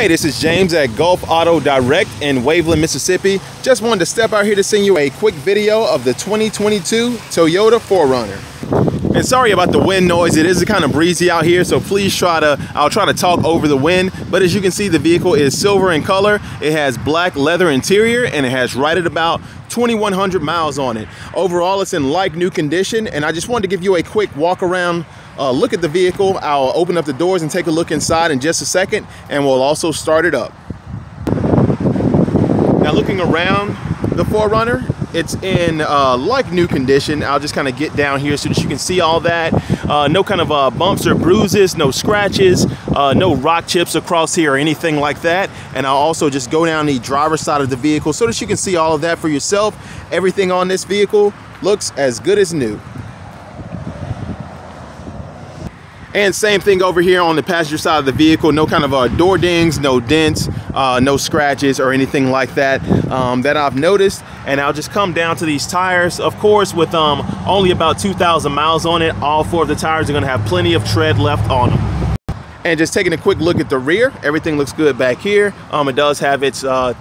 Hey, this is James at Gulf Auto Direct in Waveland, Mississippi. Just wanted to step out here to send you a quick video of the 2022 Toyota 4Runner. And sorry about the wind noise. It is kind of breezy out here, so please try to, I'll try to talk over the wind. But as you can see, the vehicle is silver in color. It has black leather interior and it has right at about 2,100 miles on it. Overall, it's in like new condition. And I just wanted to give you a quick walk around uh, look at the vehicle. I'll open up the doors and take a look inside in just a second and we'll also start it up. Now looking around the 4Runner, it's in uh, like new condition. I'll just kind of get down here so that you can see all that. Uh, no kind of uh, bumps or bruises, no scratches, uh, no rock chips across here or anything like that. And I'll also just go down the driver's side of the vehicle so that you can see all of that for yourself. Everything on this vehicle looks as good as new. And same thing over here on the passenger side of the vehicle, no kind of uh, door dings, no dents, uh, no scratches or anything like that um, that I've noticed. And I'll just come down to these tires. Of course, with um, only about 2,000 miles on it, all four of the tires are gonna have plenty of tread left on them. And just taking a quick look at the rear, everything looks good back here. Um, it does have its uh,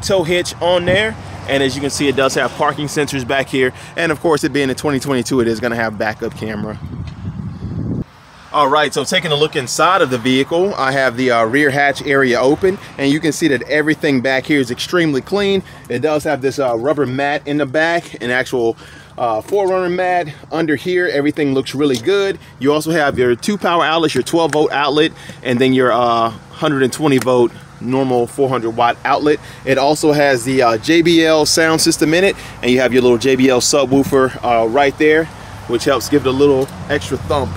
tow hitch on there. And as you can see, it does have parking sensors back here. And of course, it being a 2022, it is gonna have backup camera. All right, so taking a look inside of the vehicle, I have the uh, rear hatch area open and you can see that everything back here is extremely clean. It does have this uh, rubber mat in the back, an actual uh, 4Runner mat under here. Everything looks really good. You also have your two power outlets, your 12 volt outlet, and then your uh, 120 volt normal 400 watt outlet. It also has the uh, JBL sound system in it and you have your little JBL subwoofer uh, right there, which helps give it a little extra thump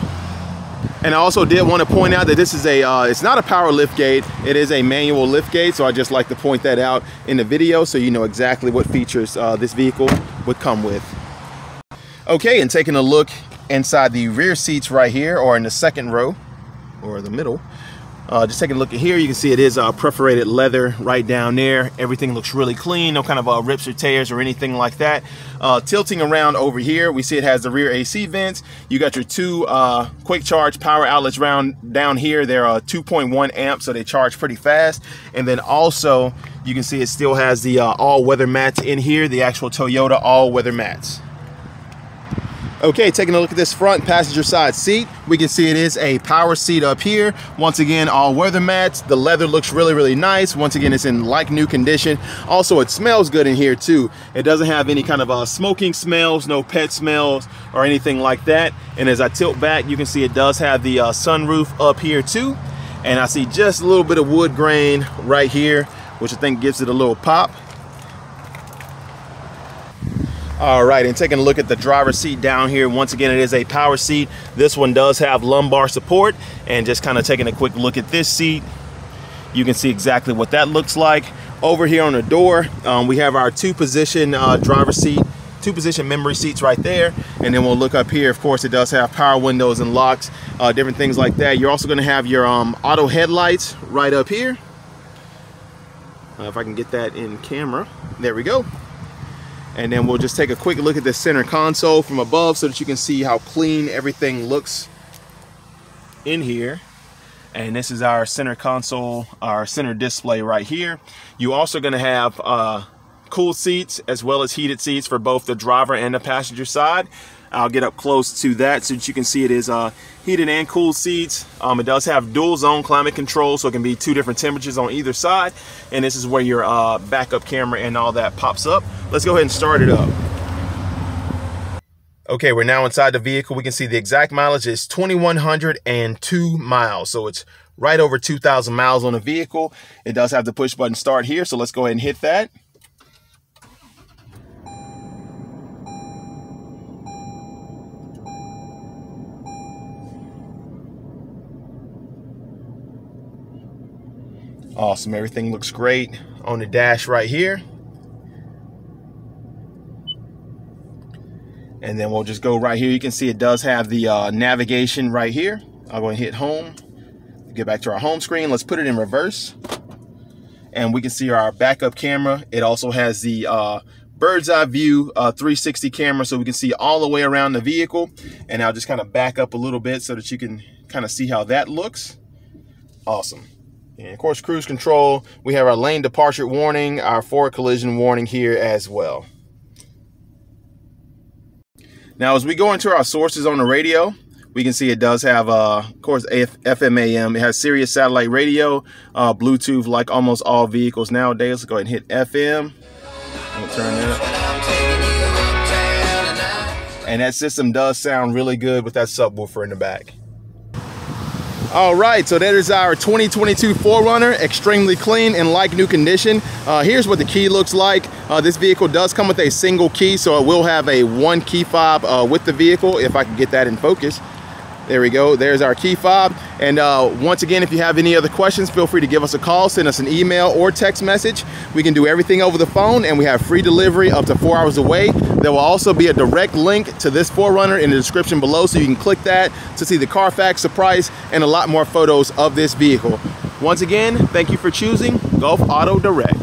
and I also did want to point out that this is a, uh, it's not a power lift gate, it is a manual lift gate, so I just like to point that out in the video so you know exactly what features uh, this vehicle would come with. Okay, and taking a look inside the rear seats right here, or in the second row, or the middle, uh, just taking a look at here, you can see it is uh, perforated leather right down there. Everything looks really clean, no kind of uh, rips or tears or anything like that. Uh, tilting around over here, we see it has the rear AC vents. You got your two uh, quick charge power outlets round down here. They're uh, 2.1 amps, so they charge pretty fast. And then also, you can see it still has the all-weather mats in here, the actual Toyota all-weather mats. Okay, taking a look at this front passenger side seat, we can see it is a power seat up here. Once again, all weather mats. The leather looks really, really nice. Once again, it's in like new condition. Also, it smells good in here too. It doesn't have any kind of uh, smoking smells, no pet smells or anything like that. And as I tilt back, you can see it does have the uh, sunroof up here too. And I see just a little bit of wood grain right here, which I think gives it a little pop. All right, and taking a look at the driver's seat down here, once again, it is a power seat. This one does have lumbar support, and just kind of taking a quick look at this seat, you can see exactly what that looks like. Over here on the door, um, we have our two position uh, driver seat, two position memory seats right there. And then we'll look up here, of course, it does have power windows and locks, uh, different things like that. You're also gonna have your um, auto headlights right up here. Uh, if I can get that in camera, there we go and then we'll just take a quick look at the center console from above so that you can see how clean everything looks in here. And this is our center console our center display right here. You're also going to have uh, cool seats as well as heated seats for both the driver and the passenger side I'll get up close to that so that you can see it is uh, heated and cooled seats. Um, it does have dual zone climate control, so it can be two different temperatures on either side. And this is where your uh, backup camera and all that pops up. Let's go ahead and start it up. Okay, we're now inside the vehicle. We can see the exact mileage is 2,102 miles. So it's right over 2,000 miles on the vehicle. It does have the push button start here. So let's go ahead and hit that. Awesome, everything looks great on the dash right here. And then we'll just go right here. You can see it does have the uh, navigation right here. I'll go and hit home, get back to our home screen. Let's put it in reverse. And we can see our backup camera. It also has the uh, bird's eye view uh, 360 camera so we can see all the way around the vehicle. And I'll just kind of back up a little bit so that you can kind of see how that looks. Awesome. And of course, cruise control. We have our lane departure warning, our forward collision warning here as well. Now, as we go into our sources on the radio, we can see it does have, uh, of course, FM AM. It has Sirius satellite radio, uh, Bluetooth, like almost all vehicles nowadays. Let's go ahead and hit FM. We'll turn that And that system does sound really good with that subwoofer in the back. All right, so that is our 2022 4Runner, extremely clean and like new condition. Uh, here's what the key looks like. Uh, this vehicle does come with a single key, so it will have a one key fob uh, with the vehicle, if I can get that in focus. There we go. There's our key fob. And uh, once again, if you have any other questions, feel free to give us a call, send us an email or text message. We can do everything over the phone and we have free delivery up to four hours away. There will also be a direct link to this 4Runner in the description below so you can click that to see the Carfax, the price, and a lot more photos of this vehicle. Once again, thank you for choosing Gulf Auto Direct.